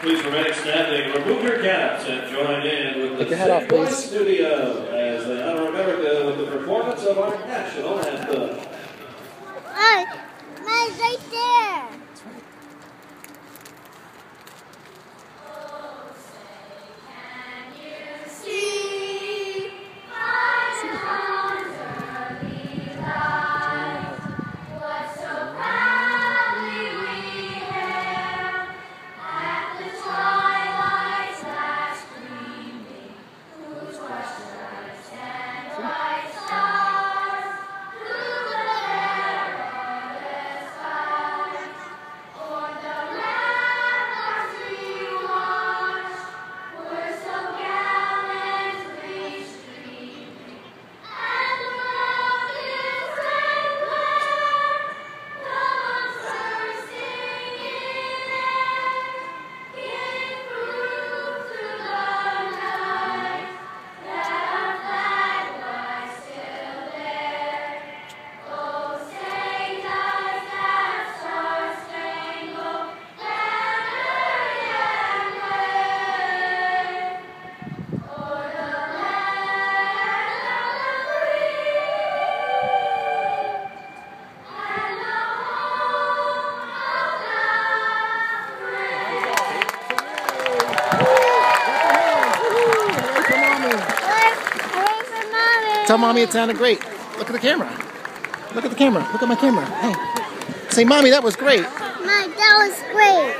Please remain standing, remove your caps, and join in with the Take off, Sing Voice please. Studio as they honor America with the performance of our national anthem. Tell mommy it sounded great. Look at the camera. Look at the camera. Look at my camera. Hey. Say, mommy, that was great. Mom, that was great.